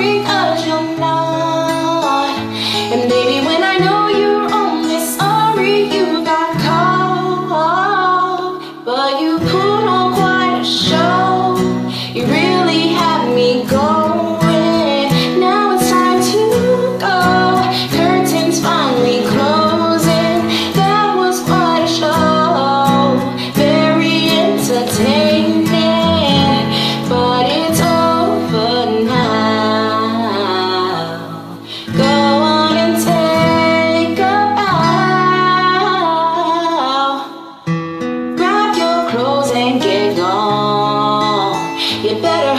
sorry, You better